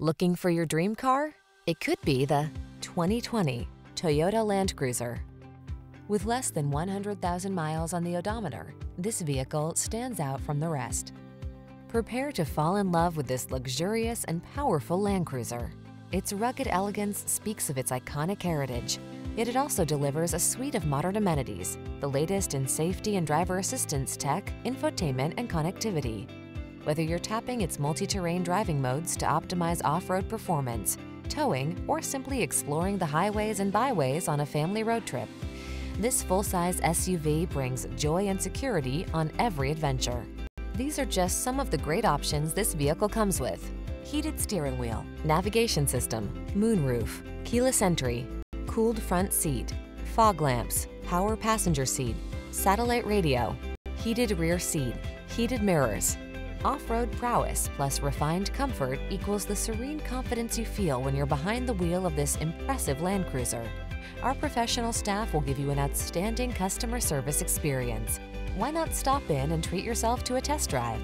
Looking for your dream car? It could be the 2020 Toyota Land Cruiser. With less than 100,000 miles on the odometer, this vehicle stands out from the rest. Prepare to fall in love with this luxurious and powerful Land Cruiser. Its rugged elegance speaks of its iconic heritage, yet it also delivers a suite of modern amenities, the latest in safety and driver assistance tech, infotainment, and connectivity. Whether you're tapping its multi-terrain driving modes to optimize off-road performance, towing, or simply exploring the highways and byways on a family road trip, this full-size SUV brings joy and security on every adventure. These are just some of the great options this vehicle comes with. Heated steering wheel, navigation system, moonroof, keyless entry, cooled front seat, fog lamps, power passenger seat, satellite radio, heated rear seat, heated mirrors. Off-road prowess plus refined comfort equals the serene confidence you feel when you're behind the wheel of this impressive Land Cruiser. Our professional staff will give you an outstanding customer service experience. Why not stop in and treat yourself to a test drive?